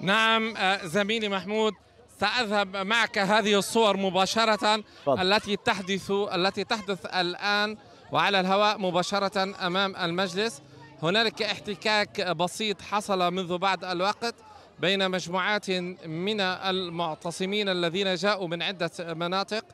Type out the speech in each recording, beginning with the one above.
نعم آه، زميلي محمود سأذهب معك هذه الصور مباشرة تفضل. التي تحدث التي تحدث الآن وعلى الهواء مباشرة أمام المجلس هنالك احتكاك بسيط حصل منذ بعض الوقت بين مجموعات من المعتصمين الذين جاءوا من عدة مناطق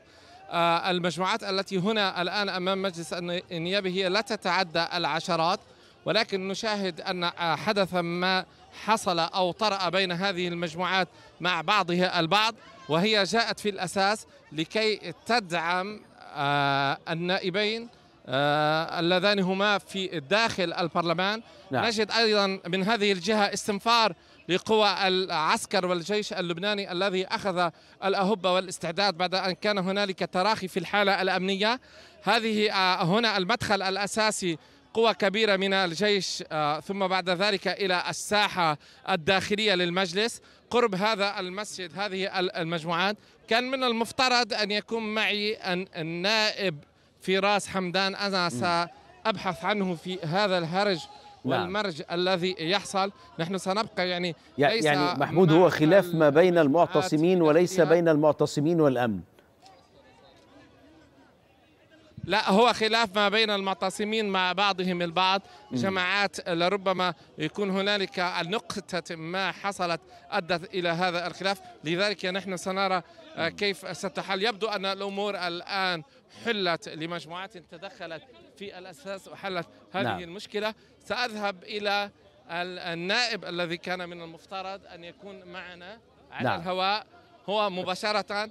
آه، المجموعات التي هنا الآن أمام مجلس النيابة هي لا تتعدى العشرات ولكن نشاهد أن حدث ما حصل أو طرأ بين هذه المجموعات مع بعضها البعض وهي جاءت في الأساس لكي تدعم آه، النائبين آه، اللذان هما في داخل البرلمان نعم. نجد أيضا من هذه الجهة استنفار لقوى العسكر والجيش اللبناني الذي أخذ الأهبة والاستعداد بعد أن كان هنالك تراخي في الحالة الأمنية هذه آه، هنا المدخل الأساسي قوة كبيرة من الجيش آه، ثم بعد ذلك إلى الساحة الداخلية للمجلس. قرب هذا المسجد هذه ال- المجموعات. كان من المفترض أن يكون معي النائب فراس حمدان. أنا سأبحث عنه في هذا الهرج نعم. والمرج الذي يحصل. نحن سنبقى يعني يعني محمود هو خلاف ما بين المعتصمين وليس. بين المعتصمين والأمن. لا هو خلاف ما بين المعتصمين مع بعضهم البعض جماعات لربما يكون هنالك نقطة ما حصلت أدت إلى هذا الخلاف لذلك نحن سنرى آه، كيف ستحل يبدو أن الأمور الآن حلت لمجموعات تدخلت في الأساس وحلت هذه نعم. المشكلة سأذهب إلى ال- النائب الذي كان من المفترض أن يكون معنا على. نعم. الهواء هو مباشرة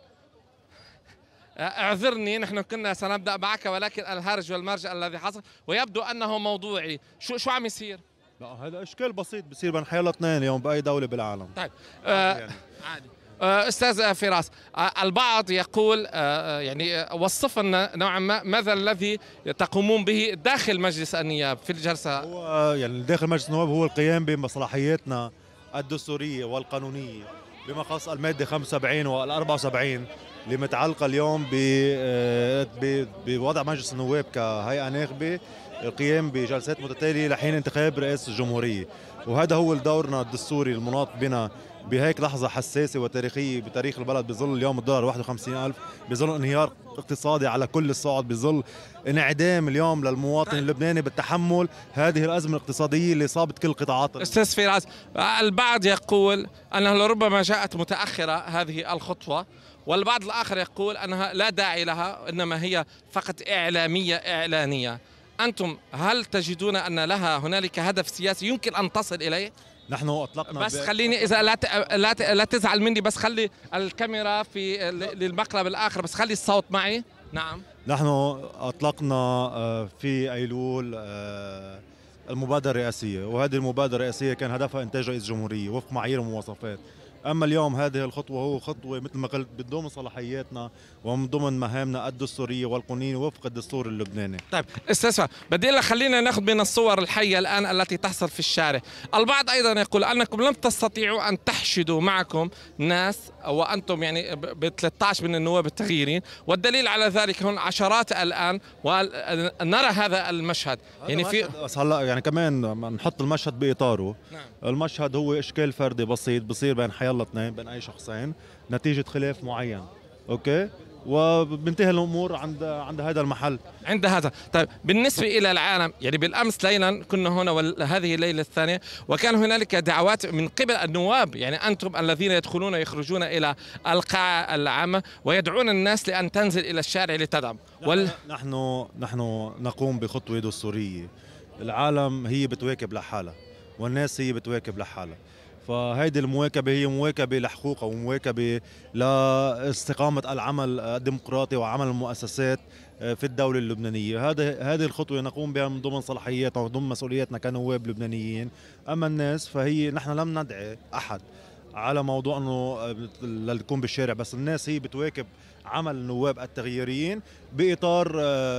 اعذرني نحن كنا سنبدأ معك ولكن الهرج والمرج الذي حصل ويبدو أنه موضوعي. شو شو عم يصير؟ لا هذا إشكال بسيط بصير بين حيالله اثنين اليوم بأي دولة بالعالم. طيب آه يعني. عادي آه أستاذ فراس آه البعض يقول آه يعني آه، وصف لنا نوعا ما ماذا الذي تقومون به داخل مجلس النياب في الجلسة؟ هو يعني داخل مجلس النواب هو القيام بمصلاحياتنا الدستورية والقانونية. بما يخص الماده 75 وال 74 اللي متعلقة اليوم آه، بوضع مجلس النواب كهيئة ناخبة القيام بجلسات متتالية لحين انتخاب رئيس الجمهورية. وهذا هو دورنا الدستوري المناط بنا بهيك لحظة حساسة وتاريخية بتاريخ البلد بظل اليوم الدولار 51 ألف بظل انهيار اقتصادي على كل الصعد بظل انعدام اليوم للمواطن اللبناني بالتحمل هذه الأزمة الاقتصادية اللي صابت كل قطاعات أستاذ فراس البعض يقول انها لربما جاءت متأخرة هذه الخطوة والبعض الآخر يقول أنها لا داعي لها إنما هي فقط إعلامية إعلانية. أنتم هل تجدون أن لها هنالك هدف سياسي يمكن أن تصل إليه نحن أطلقنا بس خليني إذا لا. لا. لا تزعل مني بس خلي الكاميرا في للمقلب الآخر بس خلي الصوت معي نعم نحن أطلقنا آه، في أيلول آه، المبادرة الرئاسية وهذه المبادرة الرئاسية كان هدفها إنتاج رئيس جمهورية وفق معايير ومواصفات أما اليوم هذه الخطوة هو خطوة مثل ما قلت من ضمن صلاحياتنا ومن ضمن مهامنا الدستورية والقانونية وفق الدستور اللبناني. طيب أستاذ بدي خلينا ناخذ من الصور الحية الآن التي تحصل في الشارع، البعض أيضا يقول أنكم لم تستطيعوا أن تحشدوا معكم ناس وأنتم يعني ب 13 من النواب التغييرين، والدليل على ذلك هون عشرات الآن ونرى هذا المشهد، يعني في بس هلأ يعني كمان ما نحط المشهد بإطاره. نعم. المشهد هو إشكال فردي بسيط بصير بين حيالله اثنين بين أي شخصين نتيجة خلاف معين أوكي؟ وبنتهي الأمور عند عند هذا المحل. عند هذا. طيب بالنسبة إلى العالم يعني بالأمس ليلا كنا هنا وهذه الليلة الثانية وكان هنالك دعوات من قبل النواب يعني أنتم الذين يدخلون يخرجون إلى القاعة العامة ويدعون الناس لأن تنزل إلى الشارع لتدعم. وال... نحن نحن نقوم بخطوة دستورية. العالم هي بتواكب لحالها والناس هي بتواكب لحالها. فهيدي المواكبة هي مواكبة لحقوقها ومواكبة لاستقامة العمل الديمقراطي وعمل المؤسسات في الدولة اللبنانية. هذا هذه الخطوة نقوم بها من ضمن صلاحياتنا وضمن مسؤولياتنا كنواب لبنانيين. أما الناس فهي نحن لم ندعي أحد على موضوع إنه لتكون بالشارع بس الناس هي بتواكب عمل النواب التغييريين بإطار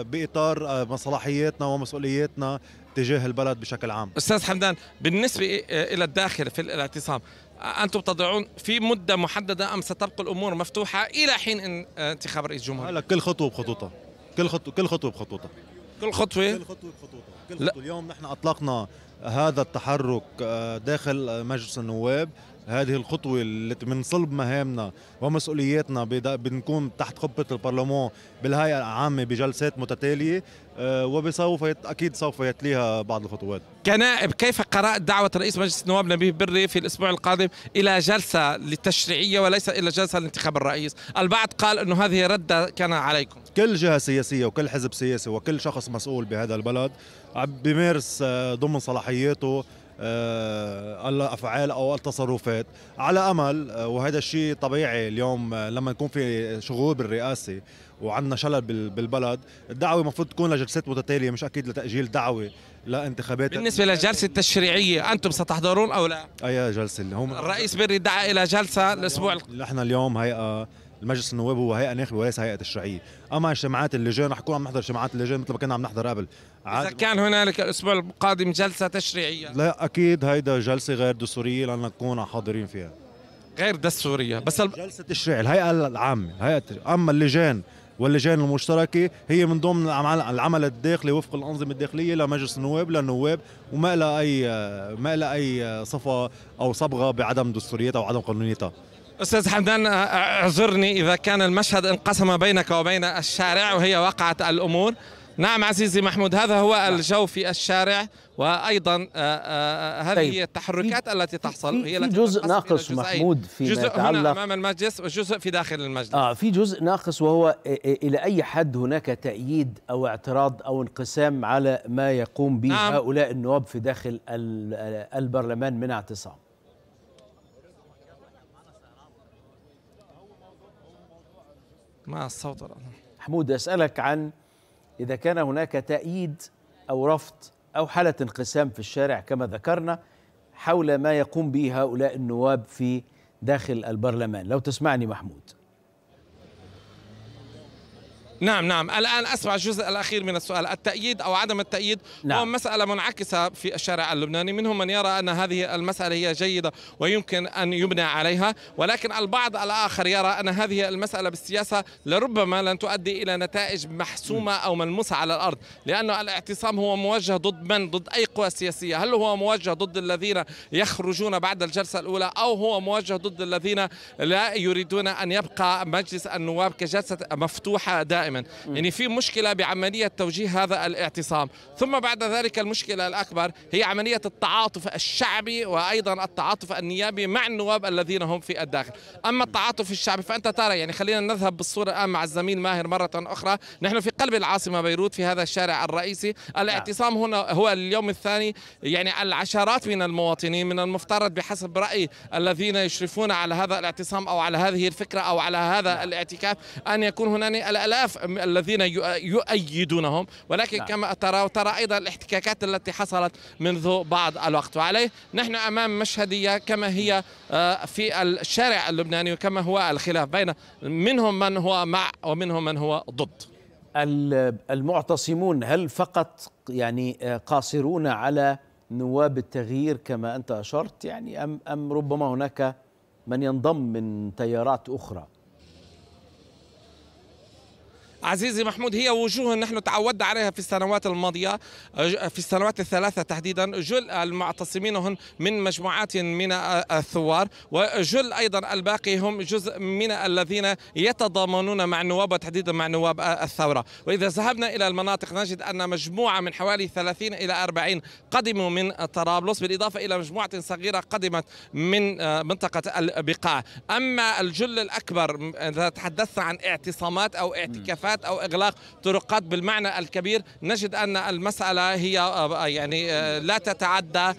بإطار مصلاحياتنا ومسؤولياتنا تجاه البلد بشكل عام. أستاذ حمدان بالنسبة إلى الداخل في الاعتصام أنتم تضعون في مدة محددة أم ستبقى الأمور مفتوحة إلى حين ان- انتخاب رئيس جمهورية هلا كل خطوة بخطوتها كل خطوه كل خطوة بخطوتها كل خطوة؟ كل خطوة بخطوتها كل. خطوة. اليوم نحن أطلقنا هذا التحرك آه، داخل مجلس النواب. هذه الخطوة التي من صلب مهامنا ومسؤولياتنا بنكون تحت قبة البرلمان بالهيئة العامة بجلسات متتالية آه، وبسوف أكيد سوف يتليها بعض الخطوات. كنائب كيف قرأت دعوة رئيس مجلس النواب نبيه بري في الأسبوع القادم إلى جلسة للتشريعية وليس إلى جلسة لانتخاب الرئيس؟ البعض قال أنه هذه ردة كان عليكم. كل جهة سياسية وكل حزب سياسي وكل شخص مسؤول بهذا البلد عم بيمارس آه، ضمن صلاحياته آه، الافعال أو التصرفات. على أمل آه، وهذا الشيء طبيعي اليوم آه، لما يكون في شغول بالرئاسة وعندنا شلل بال- بالبلد الدعوة المفروض تكون لجلسات متتالية مش أكيد لتأجيل دعوة لانتخابات. بالنسبة للجلسة التشريعية أنتم ستحضرون أو لا؟ أي جلسة اللي هم الرئيس بري دعا إلى جلسة الأسبوع القادم نحن اليوم هيئة المجلس النواب هو هيئة ناخبة وليس هيئة تشريعيه أما اجتماعات اللجان رح نكون عم نحضر اجتماعات اللجان مثل ما كنا عم نحضر قبل. عاد- كان هنالك الأسبوع القادم جلسة تشريعية. لا أكيد هيدا جلسة غير دستورية لأن نكون حاضرين فيها. غير دستورية بس الب... جلسة التشريع الهيئة العامة هيئة. أما اللجان واللجان المشتركة هي من ضمن العمل, العمل الداخلي وفق الأنظمة الداخلية لمجلس النواب للنواب وما لها اي ما لها أي صفه أو صبغة بعدم دستوريتها أو عدم قانونيتها. أستاذ حمدان أعذرني إذا كان المشهد انقسم بينك وبين الشارع وهي وقعت الأمور. نعم عزيزي محمود هذا هو الجو في الشارع وأيضا آه، هذه طيب، هي التحركات التي تحصل. في, هي في جزء ناقص. محمود فيما جزء هنا يتعلق أمام المجلس وجزء في داخل المجلس. آه في جزء ناقص وهو إلى أي حد هناك تأييد أو اعتراض أو انقسام على ما يقوم به نعم. هؤلاء النواب في داخل ال- البرلمان من اعتصام. ما الصوت الآن. محمود أسألك عن إذا كان هناك تأييد أو رفض أو حالة انقسام في الشارع كما ذكرنا حول ما يقوم به هؤلاء النواب في داخل البرلمان لو تسمعني محمود نعم نعم. الآن أسمع الجزء الأخير من السؤال التأييد أو عدم التأييد؟ نعم. هو مسألة منعكسة في الشارع اللبناني. منهم من يرى أن هذه المسألة هي جيدة ويمكن أن يبنى عليها ولكن البعض الآخر يرى أن هذه المسألة بالسياسة لربما لن تؤدي إلى نتائج محسومة أو ملموسة على الأرض لأن الاعتصام هو موجه ضد من؟ ضد أي قوى سياسية؟ هل هو موجه ضد الذين يخرجون بعد الجلسة الأولى أو هو موجه ضد الذين لا يريدون أن يبقى مجلس النواب كجلسة مفتوحة دائما؟ يعني في مشكلة بعملية توجيه هذا الاعتصام. ثم بعد ذلك المشكلة الأكبر هي عملية التعاطف الشعبي وأيضا التعاطف النيابي مع النواب الذين هم في الداخل. أما التعاطف الشعبي فأنت ترى يعني خلينا نذهب بالصورة الآن مع الزميل ماهر مرة أخرى. نحن في قلب العاصمة بيروت في هذا الشارع الرئيسي. الاعتصام هنا هو اليوم الثاني يعني العشرات من المواطنين من المفترض بحسب رأي الذين يشرفون على هذا الاعتصام أو على هذه الفكرة أو على هذا الاعتكاف أن يكون هناك الآلاف الذين يؤ- يؤيدونهم. ولكن نعم. كما ترى وترى أيضا الاحتكاكات التي حصلت منذ بعض الوقت. وعليه نحن أمام مشهدية كما هي آه، في الشارع اللبناني وكما هو الخلاف بين منهم من هو مع ومنهم من هو ضد. ال- المعتصمون هل فقط يعني آه، قاصرون على نواب التغيير كما أنت أشرت؟ يعني أم أم ربما هناك من ينضم من تيارات أخرى؟ عزيزي محمود هي وجوه نحن تعودنا عليها في السنوات الماضية في السنوات الثلاثة تحديدا. جل المعتصمين هم من مجموعات من الثوار وجل أيضا الباقي هم جزء من الذين يتضامنون مع النواب وتحديدا مع نواب الثورة. وإذا ذهبنا إلى المناطق نجد أن مجموعة من حوالي 30 إلى 40 قدموا من طرابلس بالإضافة إلى مجموعة صغيرة قدمت من منطقة البقاع. أما الجل الأكبر إذا تحدثنا عن اعتصامات أو اعتكافات أو إغلاق طرقات بالمعنى الكبير. نجد أن المسألة هي آه، يعني آه، لا تتعدى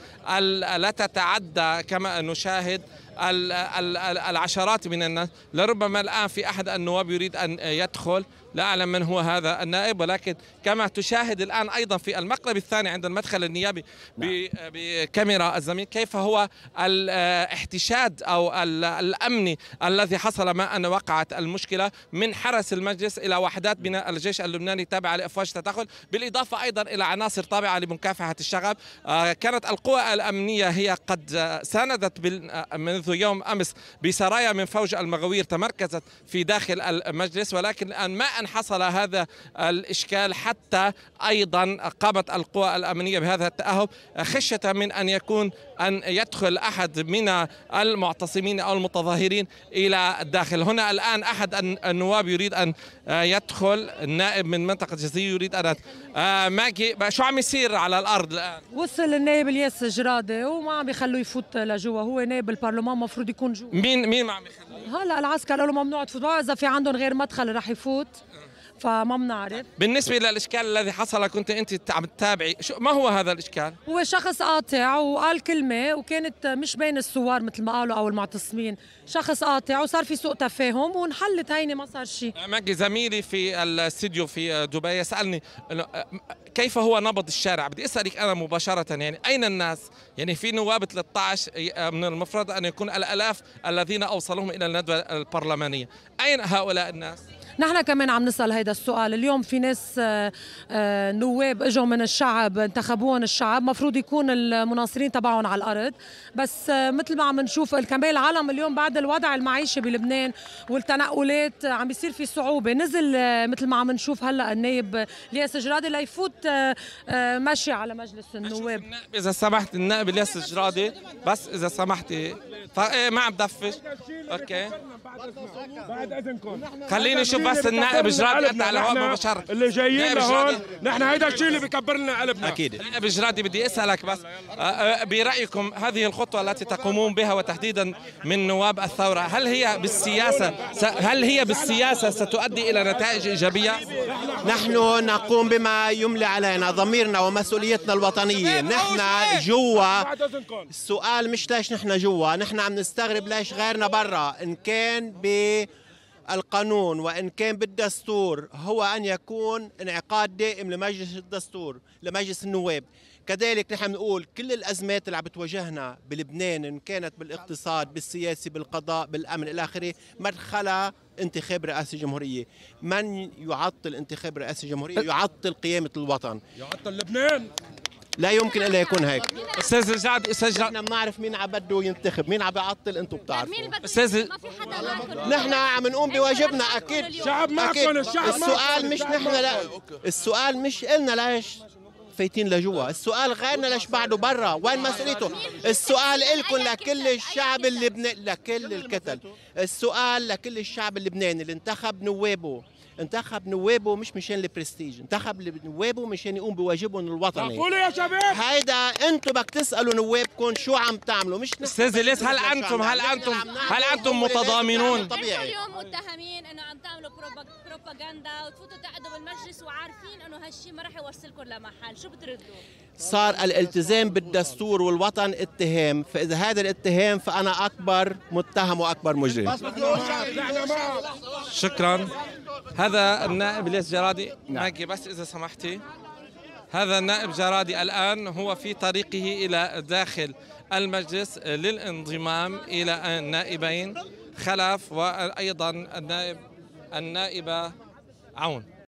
لا تتعدى كما نشاهد ال- ال- ال- العشرات من الناس. لربما الآن في أحد النواب يريد أن يدخل. لا أعلم من هو هذا النائب ولكن كما تشاهد الآن أيضا في المقلب الثاني عند المدخل النيابي ب- بكاميرا الزميل كيف هو الاحتشاد أو ال- الامني الذي حصل ما أن وقعت المشكلة من حرس المجلس إلى وحدات من الجيش اللبناني التابعه لإفواج تدخل بالإضافة أيضا إلى عناصر تابعه لمكافحة الشغب آه، كانت القوى الأمنية هي قد آه، ساندت آه، منذ يوم أمس بسرايا من فوج المغوير تمركزت في داخل المجلس ولكن الآن ما الآن حصل هذا الإشكال حتى أيضا قامت القوى الأمنية بهذا التأهب خشية من أن يكون أن يدخل أحد من المعتصمين أو المتظاهرين إلى الداخل. هنا الآن أحد النواب يريد أن يدخل النائب من منطقة جزيرة يريد أن آه، ماجي شو عم يصير على الأرض الآن؟ وصل النائب الياس جرادي وما عم بيخلوه يفوت لجوا. هو نائب البرلمان المفروض يكون جوا. مين مين ما عم يخليه هلا العسكر قالوا له ممنوع تفوت. اذا في عندهم غير مدخل رح يفوت. فما بنعرف بالنسبة للإشكال الذي حصل كنت أنت عم تتابعي. شو ما هو هذا الإشكال؟ هو شخص قاطع وقال كلمة وكانت مش بين الثوار مثل ما قالوا أو المعتصمين. شخص قاطع وصار في سوء تفاهم وانحلت هيني ما صار شيء ماجي زميلي في الاستديو في دبي يسألني إنه كيف هو نبض الشارع؟ بدي أسألك أنا مباشرة يعني أين الناس؟ يعني في نواب 13 من المفروض أن يكون الألاف الذين أوصلوهم إلى الندوة البرلمانية. أين هؤلاء الناس؟ نحن كمان عم نسأل هيدا السؤال. اليوم في ناس آه، آه، نواب إجوا من الشعب انتخبوهم الشعب مفروض يكون المناصرين تبعهم على الأرض. بس آه، مثل ما عم نشوف كمان العالم اليوم بعد الوضع المعيشي بلبنان والتنقلات عم بيصير في صعوبة. نزل مثل ما عم نشوف هلأ النائب الياس جرادي ليفوت مشي على مجلس النواب. إذا سمحت النائب الياس جرادي. بس إذا سمحتي إيه، ما عم دفش أوكي. بعد إذنكم. خليني شوف بس النائب جرادي قطع على الهواء مباشرة اللي جايين لهون نحن هيدا الشيء اللي بكبر لنا قلبنا. أكيد. النائب جرادي بدي أسألك بس آه، آه، برأيكم هذه الخطوة التي تقومون بها وتحديدا من نواب الثورة هل هي بالسياسة هل هي بالسياسة ستؤدي إلى نتائج إيجابية؟ نحن نقوم بما يملي علينا ضميرنا ومسؤوليتنا الوطنية. نحن جوا. السؤال مش ليش نحن جوا نحن عم نستغرب ليش غيرنا برا. إن كان ب القانون وإن كان بالدستور هو أن يكون انعقاد دائم لمجلس الدستور لمجلس النواب. كذلك نحن نقول كل الأزمات اللي عم بتواجهنا بلبنان إن كانت بالاقتصاد بالسياسي بالقضاء بالأمن إلى آخره مدخلها انتخاب رئاسة الجمهورية من يعطل انتخاب رئاسة الجمهورية يعطل قيامة الوطن. يعطل لبنان. لا يمكن ألا يكون هيك. أستاذ جاد أستاذ نحن بنعرف مين عم بده ينتخب مين عم بيعطل أنتم بتعرفوا. أستاذ ما في حدا نحن عم نقوم بواجبنا أكيد. الشعب معكم الشعب السؤال مش نحن لا. السؤال مش إلنا ليش فايتين لجوا؟ السؤال غيرنا ليش بعده برا؟ وين مسؤوليته؟ السؤال إلكم لكل الشعب اللبناني لكل الكتل. السؤال لكل الشعب اللبناني اللي انتخب نوابه انتخب نوابه مش مشان البرستيج انتخب نوابه مشان يقوم بواجبهم الوطني. قولوا يا شباب؟ هيدا أنتم بدك تسألوا نوابكم شو عم تعملوا مش أستاذ إلياس هل أنتم هل أنتم هل أنتم متضامنون؟ طبيعي اليوم متهمين إنه تعملوا بروباغندا وتفوتوا تقعدوا بالمجلس وعارفين إنه هالشيء ما رح يوصلكم لمحل. شو بتردوا؟ صار الالتزام بالدستور والوطن اتهام فإذا هذا الاتهام فأنا أكبر متهم وأكبر مجرم. شكرا. هذا النائب الياس جرادي. نعم. بس إذا سمحتي. هذا النائب جرادي الآن هو في طريقه إلى داخل المجلس للانضمام إلى النائبين خلف وأيضا النائب النائبة عون.